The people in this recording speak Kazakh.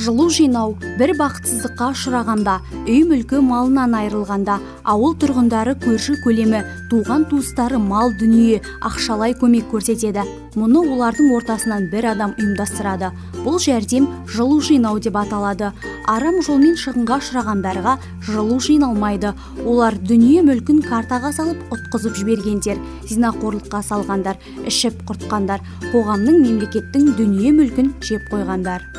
жылу жинау бір бақытсыздыққа ұшырағанда үй мүлкі малынан айырылғанда ауыл тұрғындары көрші көлемі туған туыстары мал дүние ақшалай көмек көрсетеді. Мұны олардың ортасынан бір адам ұйымдастырады. Бұл жәрдем жылу жинау деп аталады. Арам жолмен шығынға ұшырағандарға жылу жиналмайды. Олар дүние мүлкін картаға салып ұтқызып жібергендер зинақорлыққа салғандар ішіп құртқандар қоғамның мемлекеттің дүние мүлкін жеп қойғандар.